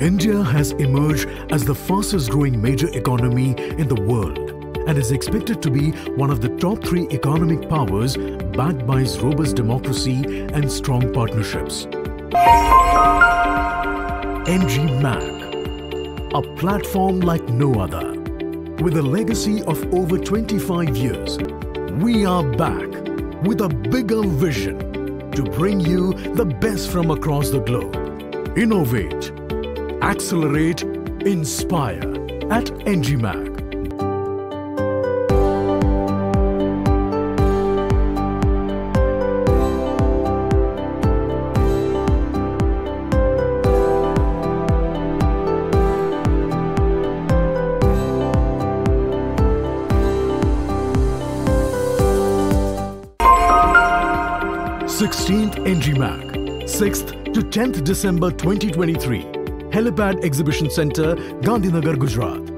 India has emerged as the fastest growing major economy in the world and is expected to be one of the top three economic powers backed by its robust democracy and strong partnerships. ENGIMACH, a platform like no other. With a legacy of over 25 years, we are back with a bigger vision to bring you the best from across the globe. Innovate, accelerate, inspire at ENGIMACH. 16th ENGIMACH, 6th to 10th December 2023. Helipad Exhibition Center, Gandhinagar, Gujarat.